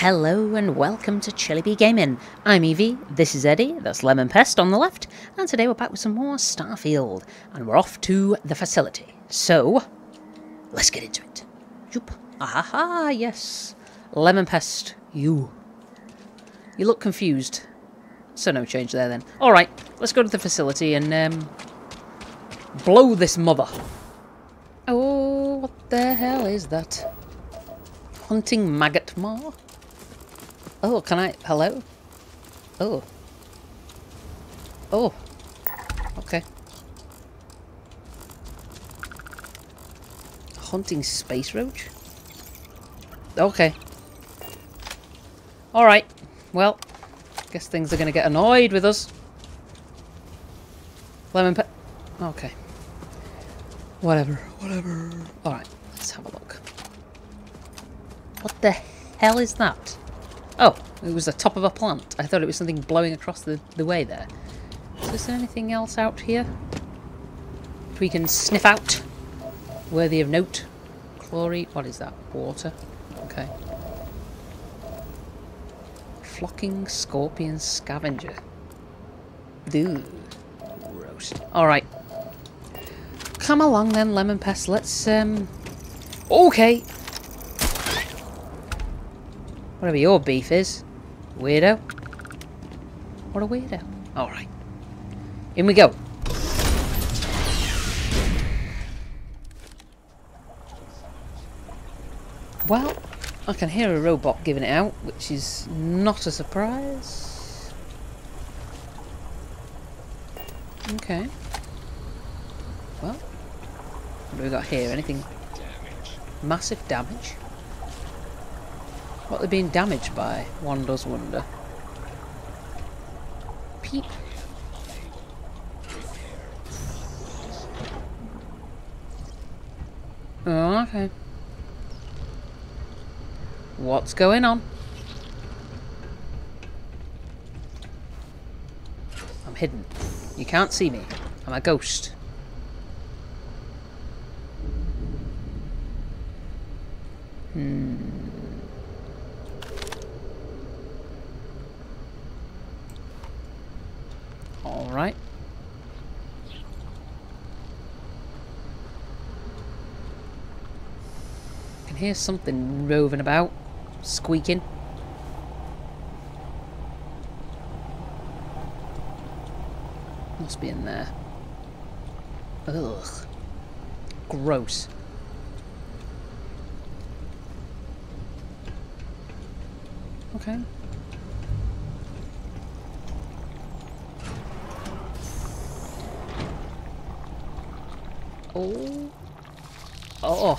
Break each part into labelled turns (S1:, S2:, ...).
S1: Hello and welcome to Chilly Bee Gaming. I'm Evie, this is Eddie, that's Lemon Pest on the left, and today we're back with some more Starfield, and we're off to the facility. So, let's get into it. Yoop. Aha, yes. Lemon Pest, you. You look confused. So no change there then. Alright, let's go to the facility and um, blow this mother. Oh, what the hell is that? Hunting Maggotmaw? Oh, can I... Hello? Oh. Oh. Okay. Hunting space roach? Okay. Alright. Well, guess things are going to get annoyed with us. Lemon pe... Okay. Whatever, whatever. Alright, let's have a look. What the hell is that? Oh, it was the top of a plant. I thought it was something blowing across the, the way there. Is there anything else out here? we can sniff out? Worthy of note. Chlorine. What is that? Water. Okay. Flocking scorpion scavenger. Ooh. Gross. Alright. Come along then, Lemon Pest. Let's, um... Okay. Whatever your beef is. Weirdo. What a weirdo. Alright. In we go. Well, I can hear a robot giving it out, which is not a surprise. Okay. Well, what do we got here? Anything? Massive damage. What they're being damaged by, one does wonder. Peep. Oh, okay. What's going on? I'm hidden. You can't see me. I'm a ghost. Hmm. Alright. I can hear something roving about, squeaking. Must be in there. Ugh. Gross. Okay. Oh. oh. Oh.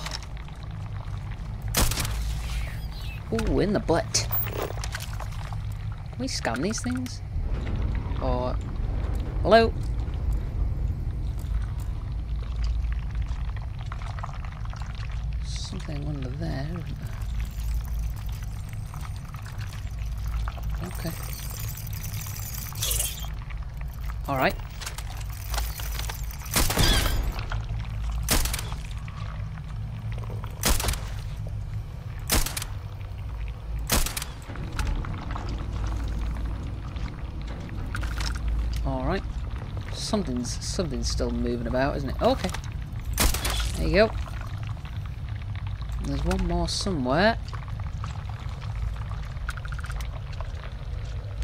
S1: Ooh, in the butt. Can we scan these things? Or... Hello? Something under there? Okay. Alright. Something's something's still moving about, isn't it? Okay. There you go. There's one more somewhere.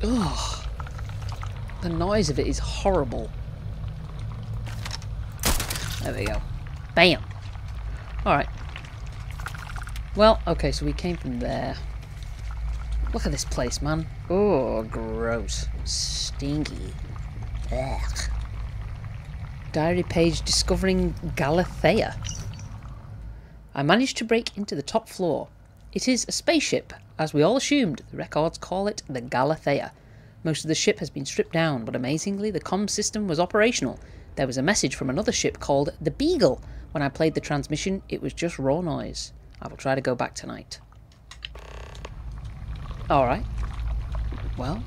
S1: Ugh. The noise of it is horrible. There we go. Bam! Alright. Well, okay, so we came from there. Look at this place, man. Oh, gross. Stinky. Ugh. Diary page discovering Galathea. I managed to break into the top floor. It is a spaceship. As we all assumed, the records call it the Galathea. Most of the ship has been stripped down, but amazingly, the comm system was operational. There was a message from another ship called the Beagle. When I played the transmission, it was just raw noise. I will try to go back tonight. Alright. Well.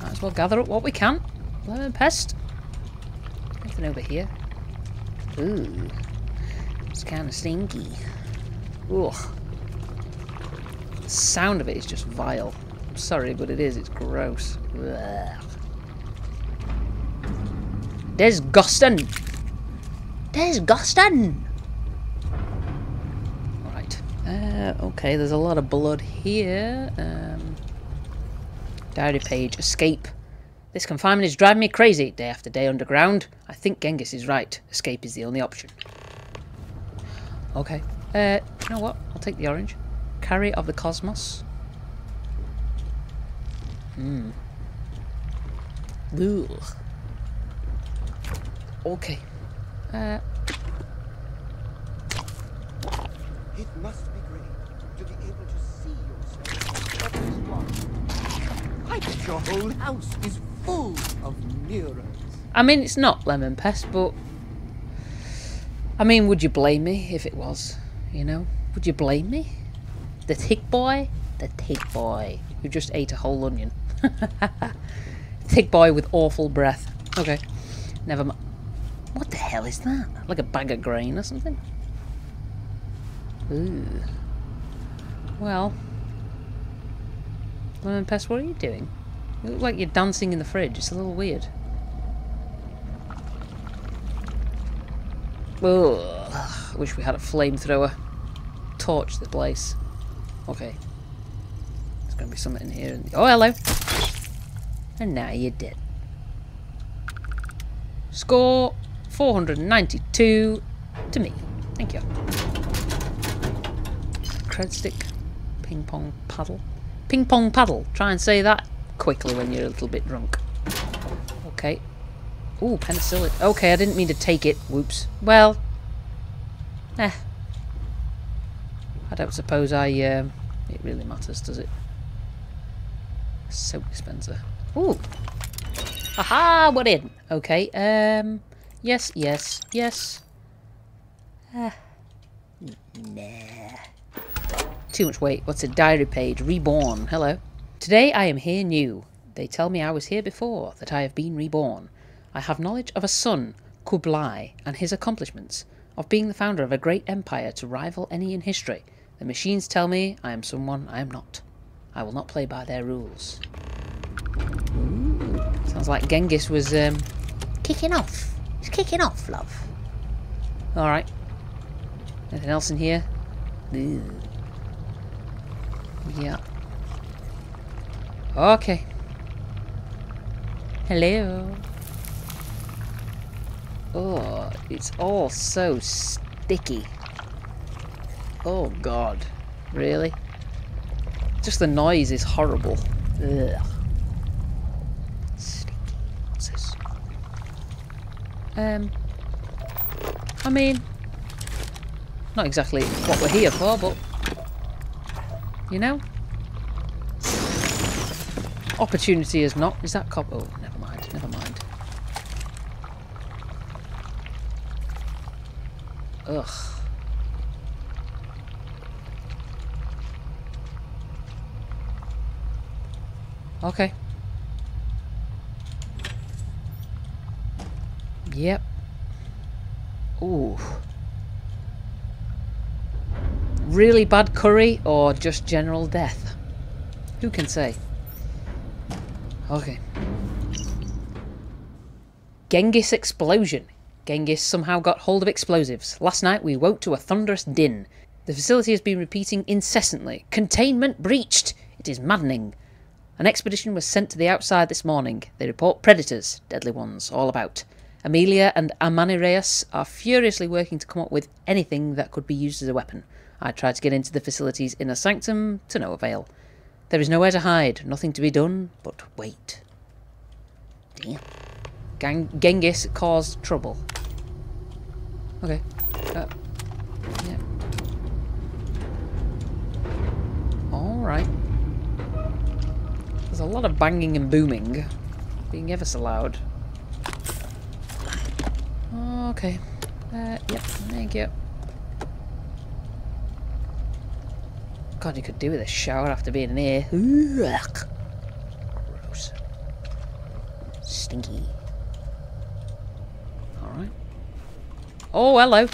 S1: Might as well gather up what we can. Lemon pest. Nothing over here. Ooh. It's kind of stinky. Ugh. The sound of it is just vile. I'm sorry, but it is. It's gross. Ugh. Disgusting. Disgusting. Right. Uh, okay, there's a lot of blood here. Um, diary page. Escape. This confinement is driving me crazy. Day after day underground. I think Genghis is right. Escape is the only option. Okay. Uh, you know what? I'll take the orange. Carrier of the Cosmos. Hmm. Ugh. Okay. Uh,
S2: It must be great to be able to see yourself. I bet your whole house is full of mirrors.
S1: I mean, it's not lemon pest, but I mean, would you blame me if it was? You know, would you blame me? The tick boy, the tick boy who just ate a whole onion. tick boy with awful breath. Okay, never mind. What the hell is that? Like a bag of grain or something? Ooh. Well, lemon pest, what are you doing? You look like you're dancing in the fridge. It's a little weird. Ugh. I wish we had a flamethrower. Torch the place. Okay. There's going to be something in here. In Oh, hello. And now you're dead. Score 492 to me. Thank you. Cred stick. Ping pong paddle. Ping pong paddle. Try and say that quickly when you're a little bit drunk. Okay. Ooh, penicillin. Okay, I didn't mean to take it. Whoops. Well. Eh. I don't suppose I, um, it really matters, does it? Soap dispenser. Ooh. Aha, we're in. Okay, um, yes, yes, yes. Ah. Nah. Too much weight. What's a diary page? Reborn. Hello. Today I am here new. They tell me I was here before, that I have been reborn. I have knowledge of a son, Kublai, and his accomplishments, of being the founder of a great empire to rival any in history. The machines tell me I am someone I am not. I will not play by their rules. Ooh, sounds like Genghis was um, kicking off. He's kicking off, love. Alright. Anything else in here? Yeah. Okay. Hello. Oh, it's all so sticky. Oh god. Really? Just the noise is horrible. Ugh. Sticky. Um. I mean, not exactly what we're here for, but you know, opportunity is not. Is that cop? Oh, never mind. Never mind. Ugh. Okay. Yep. Ooh. Really bad curry or just general death? Who can say? Okay. Genghis explosion. Genghis somehow got hold of explosives. Last night we woke to a thunderous din. The facility has been repeating incessantly. Containment breached! It is maddening. An expedition was sent to the outside this morning. They report predators, deadly ones, all about. Amelia and Amanireus are furiously working to come up with anything that could be used as a weapon. I tried to get into the facility's inner sanctum, to no avail. There is nowhere to hide, nothing to be done but wait. Damn. Gang Genghis caused trouble. Okay. Uh, yeah. Alright. There's a lot of banging and booming. Being ever so loud. Okay. Uh, yep, thank you. God, you could do with a shower after being in here. Ugh. Gross. Stinky. Alright. Oh, hello.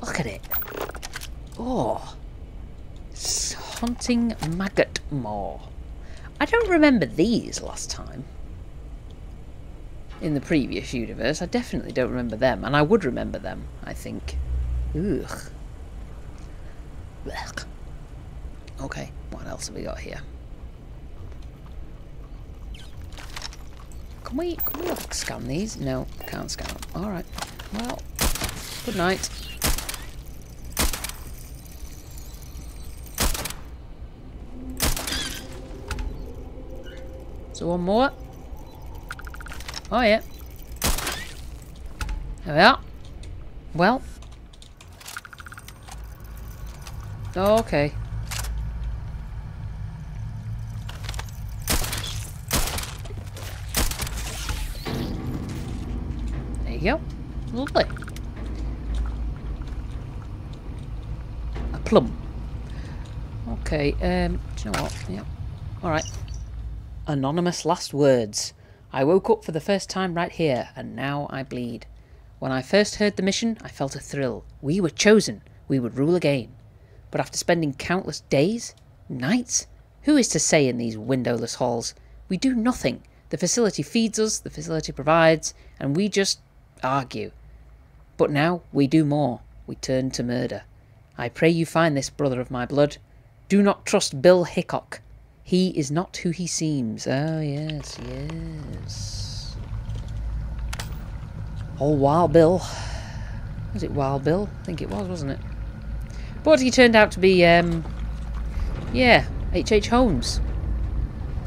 S1: Look at it. Oh. haunting Maggot Maw. I don't remember these last time. In the previous universe, I definitely don't remember them, and I would remember them, I think. Ugh. Okay, what else have we got here? Can we, can we like scan these? No, can't scan them. Alright, well, good night. So one more. Oh yeah. There we are. Well. Okay. There you go. Lovely. A plum. Okay, um, do you know what? Yeah. Alright. Anonymous last words. I woke up for the first time right here, and now I bleed. When I first heard the mission, I felt a thrill. We were chosen. We would rule again. But after spending countless days, nights, who is to say in these windowless halls? We do nothing. The facility feeds us, the facility provides, and we just argue. But now we do more. We turn to murder. I pray you find this brother of my blood. Do not trust Bill Hickok. He is not who he seems. Oh, yes, yes. Old Wild Bill. Was it Wild Bill? I think it was, wasn't it? But he turned out to be, um, yeah, H.H. H. Holmes.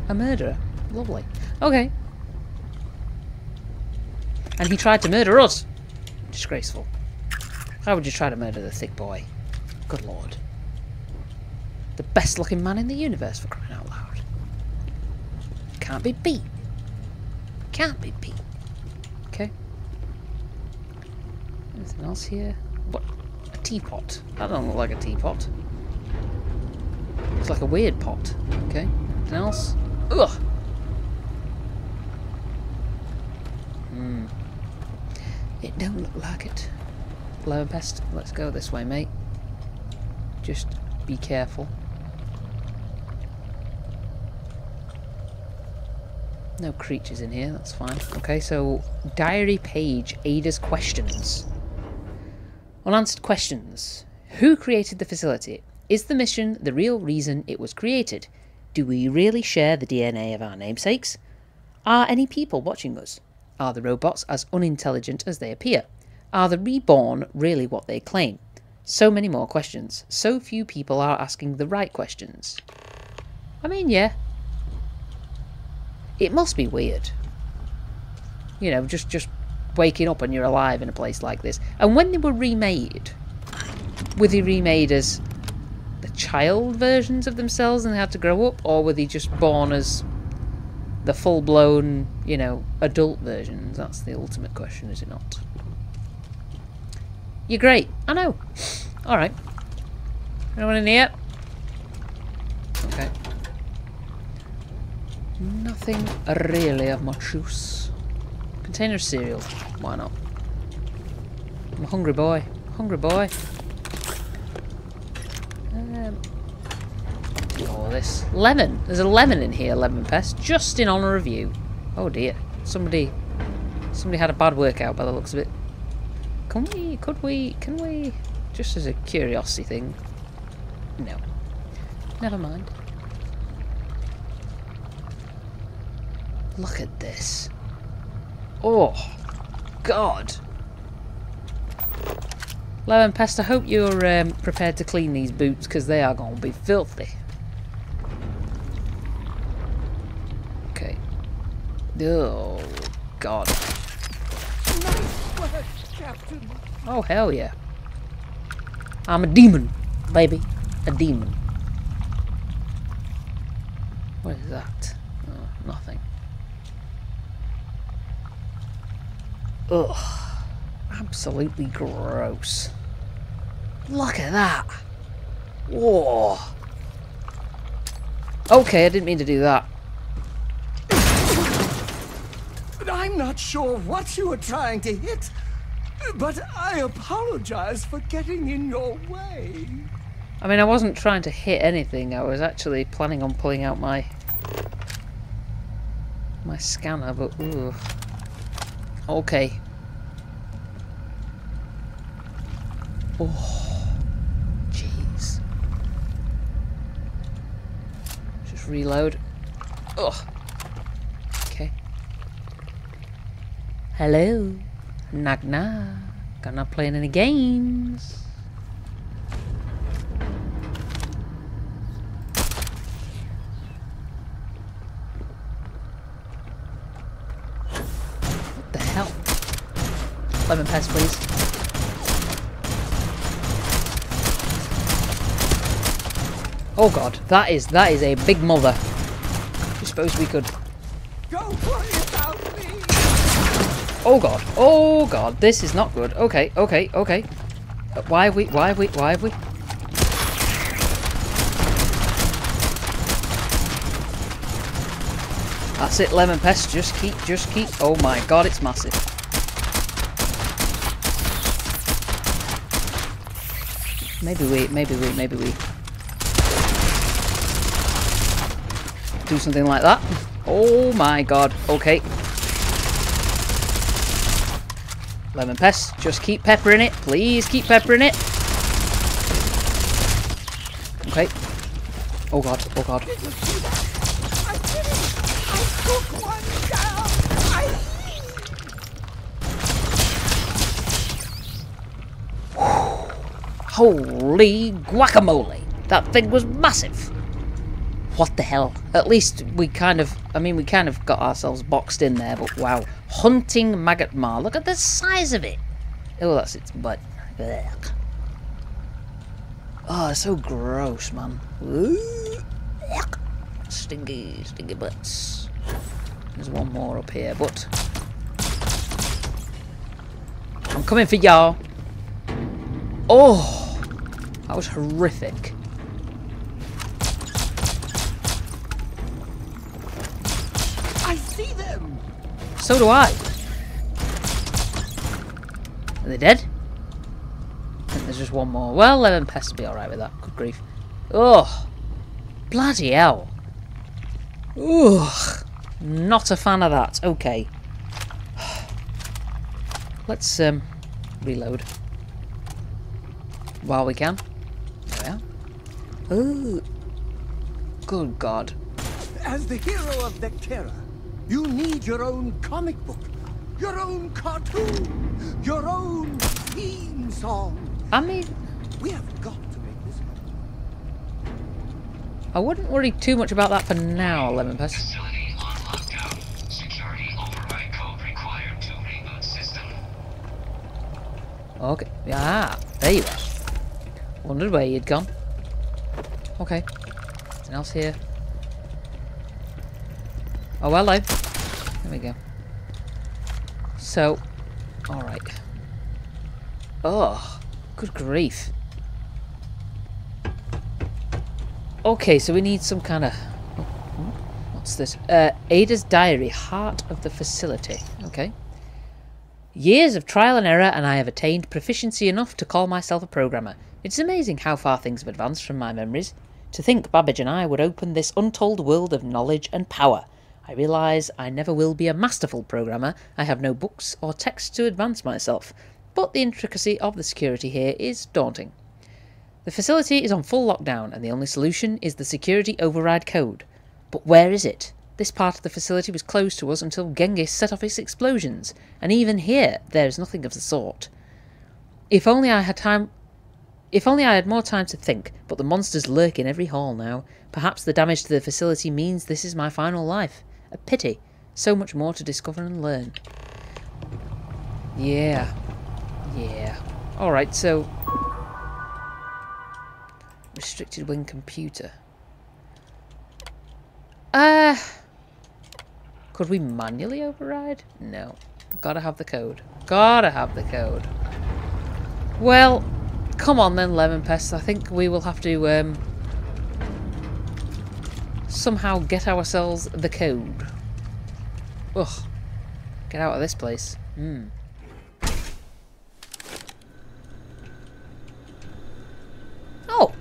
S1: A murderer. Lovely. Okay. And he tried to murder us. Disgraceful. How would you try to murder the thick boy? Good lord. The best looking man in the universe for crying out loud. Can't be beat. Can't be beat. Okay. Anything else here? Teapot. That don't look like a teapot. It's like a weird pot. Okay. Anything else? Ugh! Hmm. It don't look like it. Lower best. Let's go this way, mate. Just be careful. No creatures in here, that's fine. Okay, so diary page, Ada's questions. Unanswered questions. Who created the facility? Is the mission the real reason it was created? Do we really share the DNA of our namesakes? Are any people watching us? Are the robots as unintelligent as they appear? Are the reborn really what they claim? So many more questions. So few people are asking the right questions. I mean, yeah, it must be weird. You know, just just waking up and you're alive in a place like this. And when they were remade, were they remade as the child versions of themselves and they had to grow up, or were they just born as the full-blown, you know, adult versions? That's the ultimate question, is it not? You're great. I know. All right. Anyone in here? Okay. Nothing really of much use. Container cereal. Why not? I'm a hungry boy. Hungry boy. Um, all this. Lemon. There's a lemon in here, lemon pest. Just in honour of you. Oh dear. Somebody... Somebody had a bad workout by the looks of it. Can we... Could we... Can we... Just as a curiosity thing. No. Never mind. Look at this. Oh, God. Lemon Pest, I hope you're um, prepared to clean these boots because they are going to be filthy. Okay. Oh, God.
S2: Nice work, Captain.
S1: Oh, hell yeah. I'm a demon, baby. A demon. What is that? Oh, nothing. Ugh. Absolutely gross. Look at that. Whoa. Okay, I didn't mean to do that.
S2: I'm not sure what you were trying to hit, but I apologize for getting in your way.
S1: I mean, I wasn't trying to hit anything. I was actually planning on pulling out my my scanner, but ooh. Okay. Oh, jeez. Just reload. Ugh. Okay. Hello. Nagna. Gonna play any games? What the hell? Lemon pest, please. Oh god, that is that is a big mother. I suppose we could
S2: Don't worry about me.
S1: Oh god. Oh god. This is not good. Okay, okay, okay. Uh, Why have we why have we why have we That's it, lemon pest. Just keep just keep oh my god, it's massive. Maybe we maybe we maybe we do something like that. Oh my god. Okay. Lemon pest, just keep peppering it. Please keep peppering it. Okay. Oh god, oh god.
S2: Did you see that? I did it. I took one down. I.
S1: Holy guacamole! That thing was massive! What the hell? At least we kind of, I mean, we kind of got ourselves boxed in there, but wow. Hunting Maggotmaw. Look at the size of it! Oh, that's its butt. Ugh. Oh, it's so gross, man. Stinky, stinky butts. There's one more up here, but... I'm coming for y'all. Oh! That was horrific.
S2: I see them.
S1: So do I. Are they dead? I think there's just one more. Well, Lemon Pest will be alright with that. Good grief. Oh! Bloody hell. Ugh. Not a fan of that. Okay. Let's um reload. While we can. There we are. Ooh. Good God.
S2: As the hero of Vectera, you need your own comic book, your own cartoon, your own theme song.
S1: I mean,
S2: We have got to make this happen.
S1: I wouldn't worry too much about that for now, Lemon Pest.
S3: Facility on lockdown. Security override code required to reboot system.
S1: Okay. Ah, there you are. Wondered where you'd gone. Okay. Else here? Oh, hello. There we go. So, alright. Oh, good grief. Okay, so we need some kind of... What's this? Uh, Ada's Diary, Heart of the Facility. Okay. Years of trial and error, and I have attained proficiency enough to call myself a programmer. It's amazing how far things have advanced from my memories. To think Babbage and I would open this untold world of knowledge and power. I realise I never will be a masterful programmer. I have no books or texts to advance myself. But the intricacy of the security here is daunting. The facility is on full lockdown, and the only solution is the security override code. But where is it? This part of the facility was closed to us until Genghis set off his explosions, and even here there is nothing of the sort. If only I had time. If only I had more time to think, but the monsters lurk in every hall now. Perhaps the damage to the facility means this is my final life. A pity. So much more to discover and learn. Yeah. Yeah. Alright, so. Restricted wing computer. Uh. Could we manually override? No. Gotta have the code. Gotta have the code. Well, come on then, Lemon Pest. I think we will have to um, somehow get ourselves the code. Ugh. Get out of this place. Hmm. Oh!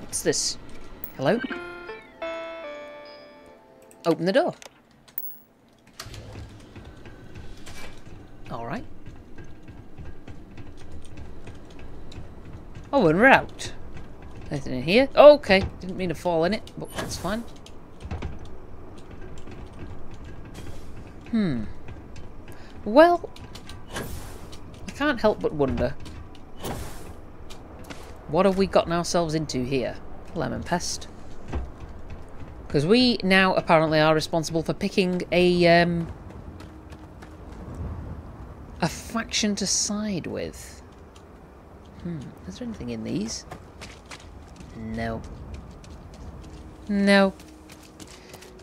S1: What's this? Hello? Open the door. Alright. Oh, and we're out. Anything in here? Okay. Didn't mean to fall in it, but that's fine. Hmm. Well, I can't help but wonder. What have we gotten ourselves into here? Lemon pest. Because we now apparently are responsible for picking a um, a faction to side with. Hmm, is there anything in these? No. No.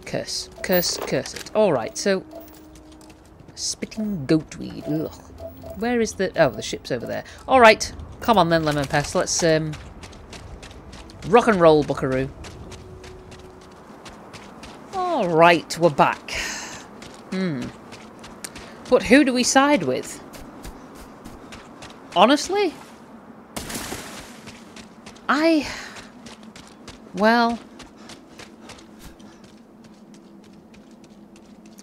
S1: Curse, curse, curse it. Alright, so... Spitting goatweed. Ugh. Where is the... Oh, the ship's over there. Alright, come on then, Lemon Pest. Let's, um... Rock and roll, buckaroo. Alright, we're back. Hmm. But who do we side with? Honestly? I... Well...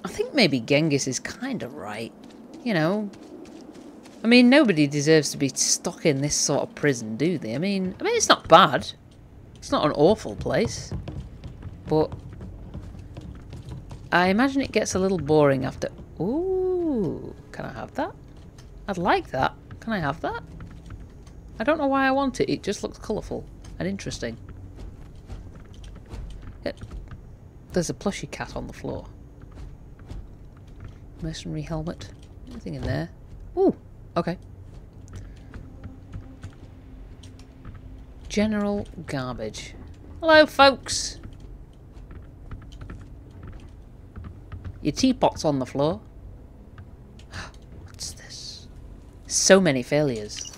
S1: I think maybe Genghis is kind of right. You know... I mean, nobody deserves to be stuck in this sort of prison, do they? I mean, I mean, it's not bad. It's not an awful place. But... I imagine it gets a little boring after... Ooh, can I have that? I'd like that. Can I have that? I don't know why I want it. It just looks colourful and interesting. There's a plushy cat on the floor. Mercenary helmet. Anything in there? Ooh, okay. General garbage. Hello, folks. Your teapot's on the floor. What's this? So many failures.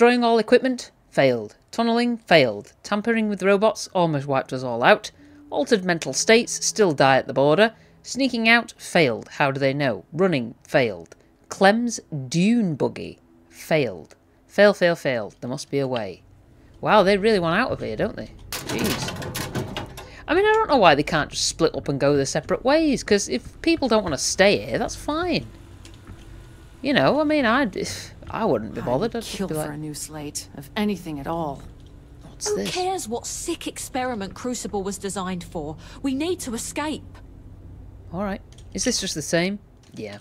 S1: Destroying all equipment? Failed. Tunneling? Failed. Tampering with robots? Almost wiped us all out. Altered mental states? Still die at the border. Sneaking out? Failed. How do they know? Running? Failed. Clem's dune buggy? Failed. Fail, fail, fail. There must be a way. Wow, they really want out of here, don't they? Jeez. I mean, I don't know why they can't just split up and go their separate ways, because if people don't want to stay here, that's fine. You know, I mean, I'd, I wouldn't be bothered. I'd
S4: I'd kill
S1: be
S4: for a new slate of anything at all.
S1: what's
S5: Who
S1: this?
S5: cares what sick experiment Crucible was designed for? We need to escape.
S1: Alright. Is this just the same? Yeah.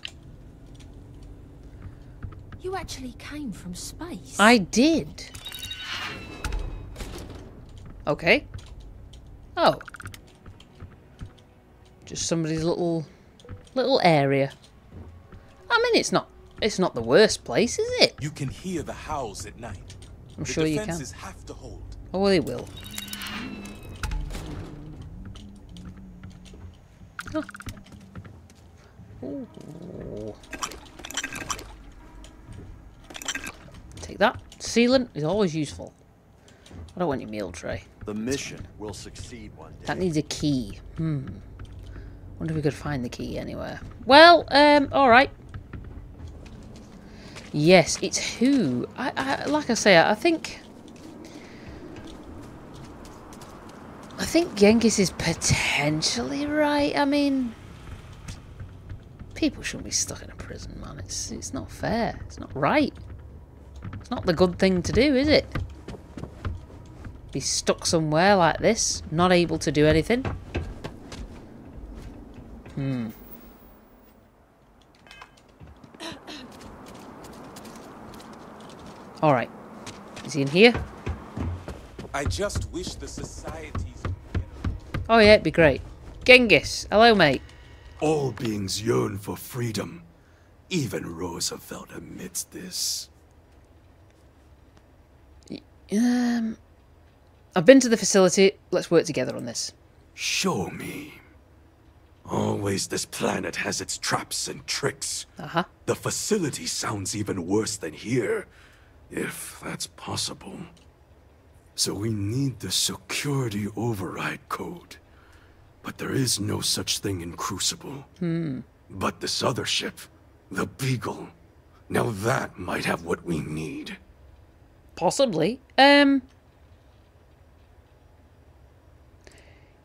S5: You actually came from space.
S1: I did. Okay. Oh. Just somebody's little little area. I mean it's not it's not the worst place, is it?
S6: You can hear the howls at night.
S1: I'm
S6: the
S1: sure you can.
S6: defenses have to hold.
S1: Oh well, they will. Huh. Ooh. Take that. Sealant is always useful. I don't want your meal tray.
S7: The mission will succeed one day.
S1: That needs a key. Hmm. Wonder if we could find the key anywhere. Well, um, alright. Yes, it's who. I, I like I say, I think I think Genghis is potentially right. I mean people shouldn't be stuck in a prison, man. It's it's not fair. It's not right. It's not the good thing to do, is it? Be stuck somewhere like this, not able to do anything. Hmm. Alright. Is he in here?
S6: I just wish the societies.
S1: Oh yeah, it'd be great. Genghis, hello mate.
S8: All beings yearn for freedom. Even Roosevelt admits this.
S1: Um, I've been to the facility. Let's work together on this.
S8: Show me. Always this planet has its traps and tricks.
S1: Uh-huh.
S8: The facility sounds even worse than here, if that's possible. So we need the security override code. But there is no such thing in Crucible. Hmm. But this other ship, the Beagle, now that might have what we need.
S1: Possibly. Um,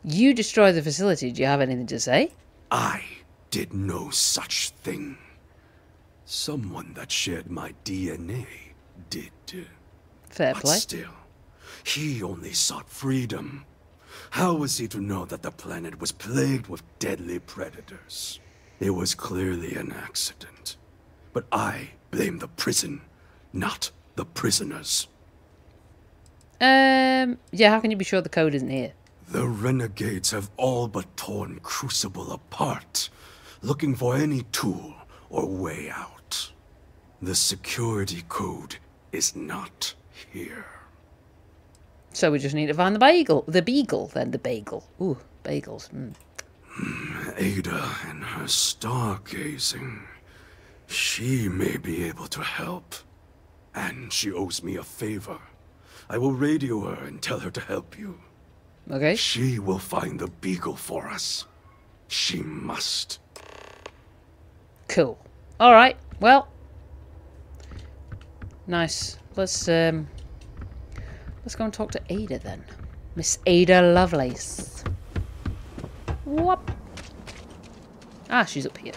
S1: You destroyed the facility. Do you have anything to say?
S8: I did no such thing. Someone that shared my DNA did.
S1: Fair
S8: But
S1: play.
S8: still, he only sought freedom. How was he to know that the planet was plagued with deadly predators? It was clearly an accident. But I blame the prison, not the prisoners.
S1: Um, yeah, how can you be sure the code isn't here?
S8: The renegades have all but torn Crucible apart, looking for any tool or way out. The security code is not here.
S1: So we just need to find the bagel. The beagle, then. The bagel. Ooh, bagels. Mm.
S8: Ada and her stargazing. She may be able to help. And she owes me a favor. I will radio her and tell her to help you.
S1: Okay.
S8: She will find the beagle for us. She must.
S1: Cool. Alright, well. Nice. Let's, um... Let's go and talk to Ada, then. Miss Ada Lovelace. Whoop. Ah, she's up here.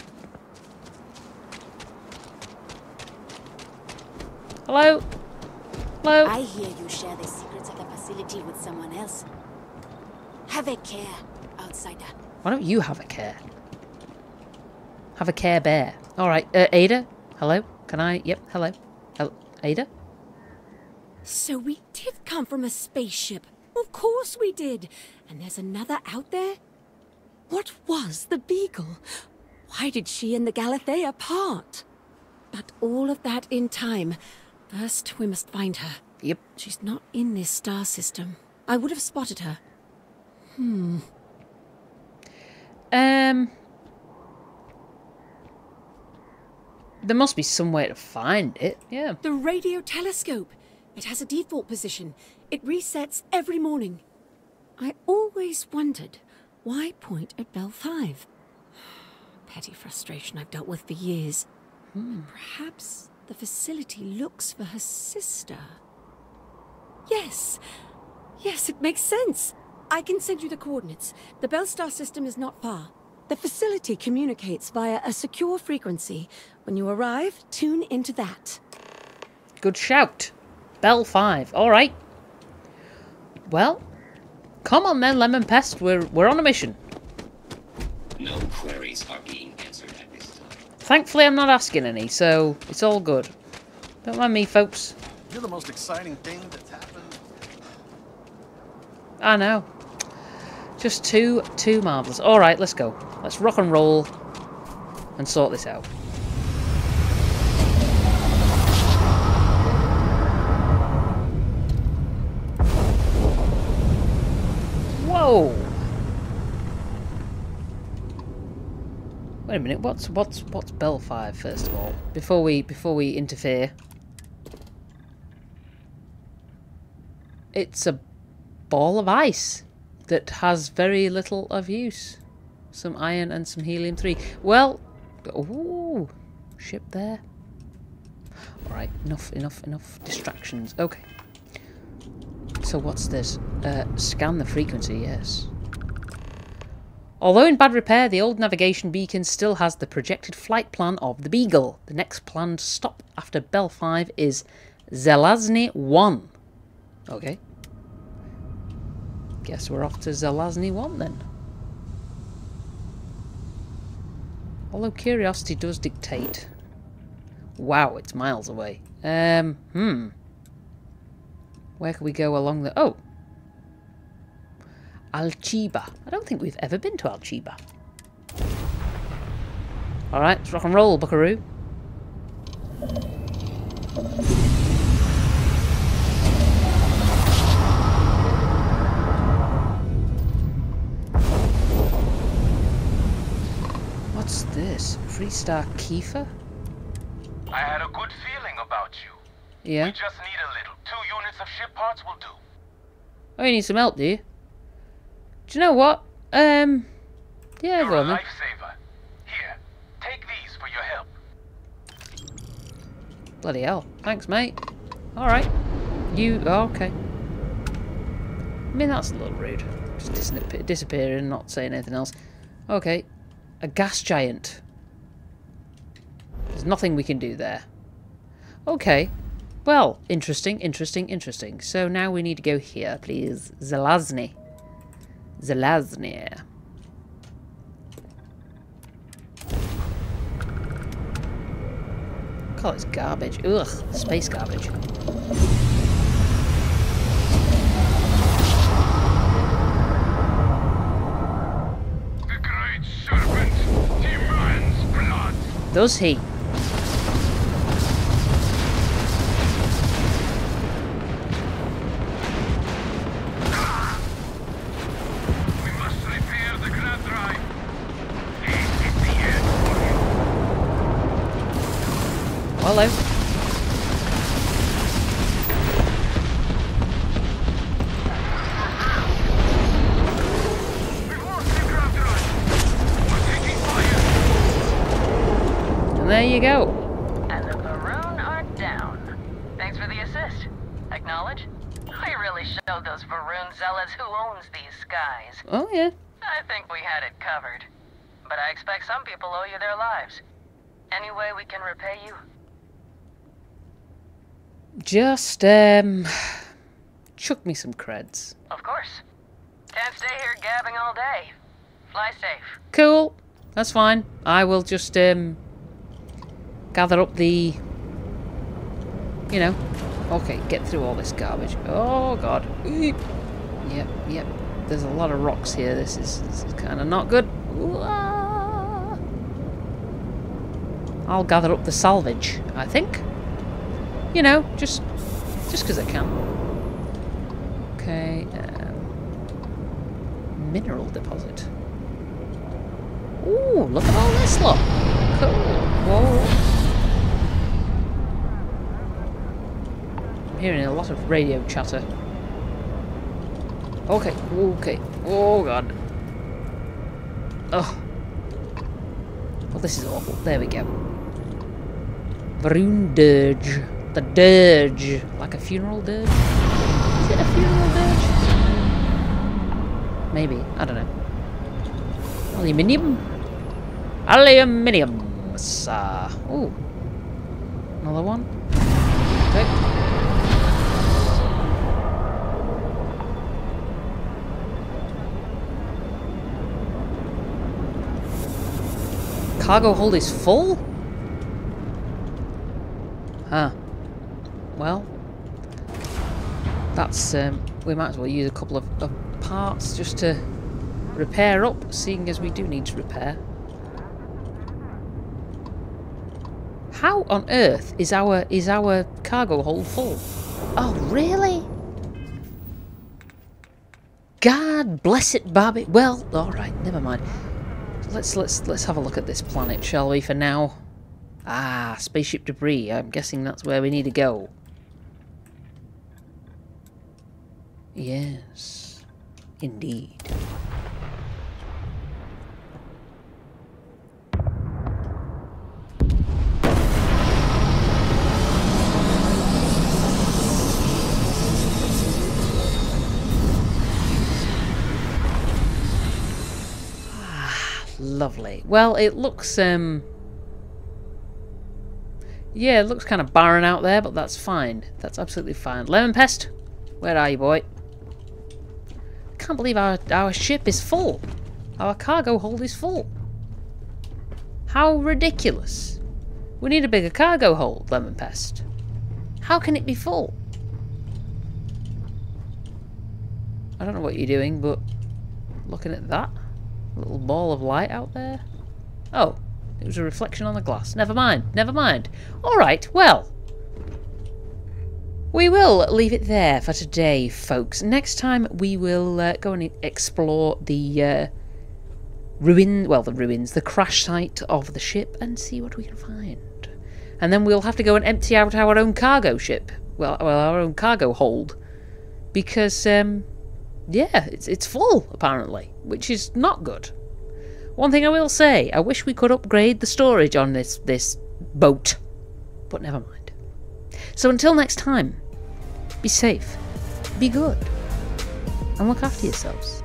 S1: Hello? Hello?
S9: I hear you share the secrets of the facility with someone else. Have a care, outsider.
S1: Why don't you have a care? Have a care bear. Alright, uh, Ada? Hello? Can I? Yep, hello. Hello? Ada?
S10: So we did come from a spaceship. Of course we did. And there's another out there? What was the Beagle? Why did she and the Galathea part? But all of that in time. First, we must find her.
S1: Yep.
S10: She's not in this star system. I would have spotted her. Hmm.
S1: Um... There must be some way to find it. Yeah.
S10: The radio telescope. It has a default position. It resets every morning. I always wondered why point at Bell 5? Petty frustration I've dealt with for years. Hmm. Perhaps the facility looks for her sister. Yes. Yes, it makes sense. I can send you the coordinates. The Bellstar system is not far. The facility communicates via a secure frequency. When you arrive, tune into that.
S1: Good shout. Bell 5. Alright. Well, come on then, Lemon Pest. We're, we're on a mission.
S3: No queries are being answered at this time.
S1: Thankfully, I'm not asking any, so it's all good. Don't mind me, folks.
S7: You're the most exciting thing that's happened.
S1: I know. Just too, too marvellous. Alright, let's go. Let's rock and roll and sort this out. Whoa! Wait a minute, what's what's what's Bell 5 first of all? Before we before we interfere. It's a ball of ice that has very little of use. Some iron and some helium-3. Well, ooh, ship there. Alright, enough, enough, enough distractions. Okay. So what's this? Uh, scan the frequency, yes. Although in bad repair, the old navigation beacon still has the projected flight plan of the Beagle. The next planned stop after Bell 5 is Zelazny 1. Okay. Guess we're off to Zelazny 1 then. Although curiosity does dictate. Wow, it's miles away. Um, hmm. Where can we go along the... Oh! Alchiba. I don't think we've ever been to Alchiba. Alright, rock and roll, buckaroo. Freestar Kiefer?
S11: I had a good feeling about you.
S1: Yeah.
S11: We just need a little. Two units of ship parts will do.
S1: Oh, you need some help, do you? Do you know what? Um, yeah,
S11: You're
S1: go on then.
S11: lifesaver. Here, take these for your help.
S1: Bloody hell. Thanks, mate. Alright. You, oh, okay. I mean, that's a little rude. Just disappearing, not saying anything else. Okay. A gas giant. There's nothing we can do there. Okay. Well, interesting, interesting, interesting. So now we need to go here, please. Zelazny. Zelazny. Call it's garbage. Ugh, space garbage.
S11: The great serpent demands blood.
S1: Does he?
S11: Fire.
S1: And there you go.
S12: And the are down. Thanks for the assist. Acknowledge? We really showed those Va'ruun zealots who owns these skies.
S1: Oh, yeah.
S12: I think we had it covered. But I expect some people owe you their lives. Any way we can repay you?
S1: Just, um... Chuck me some creds.
S12: Of course. Can't stay here gabbing all day. Fly safe.
S1: Cool. That's fine. I will just, um... Gather up the... You know. Okay, get through all this garbage. Oh, God. Eep. Yep, yep. There's a lot of rocks here. This is, this is kind of not good. Ooh, ah. I'll gather up the salvage, I think. You know, just just because I can. Okay. Um, mineral deposit. Ooh, look at all this lot. Cool. Whoa. I'm hearing a lot of radio chatter. Okay, okay. Oh god. Oh. Well, this is awful. There we go. Va'ruun dirge. The dirge. Like a funeral dirge? Is it a funeral dirge? Maybe. I don't know. Aluminium? Aluminium. Uh, ooh. Another one. Okay. Cargo hold is full? Huh. Well, that's um, we might as well use a couple of, of parts just to repair up, seeing as we do need to repair. How on earth is our is our cargo hold full? Oh, really? God bless it, Barbie. Well, all right, never mind. Let's let's let's have a look at this planet, shall we? For now. Ah, spaceship debris. I'm guessing that's where we need to go. Yes, indeed. Lovely. Well, it looks, um... Yeah, it looks kind of barren out there, but that's fine. That's absolutely fine. Lemon Pest, where are you, boy? I can't believe our, our ship is full. Our cargo hold is full. How ridiculous. We need a bigger cargo hold, Lemon Pest. How can it be full? I don't know what you're doing, but looking at that little ball of light out there. Oh, it was a reflection on the glass. Never mind, never mind. Alright, well. We will leave it there for today, folks. Next time we will uh, go and explore the uh, ruin, well, the ruins, the crash site of the ship and see what we can find. And then we'll have to go and empty out our own cargo ship. Well, well our own cargo hold. Because, um, yeah, it's, it's full, apparently, which is not good. One thing I will say, I wish we could upgrade the storage on this, this boat. But never mind. So until next time, be safe, be good, and look after yourselves.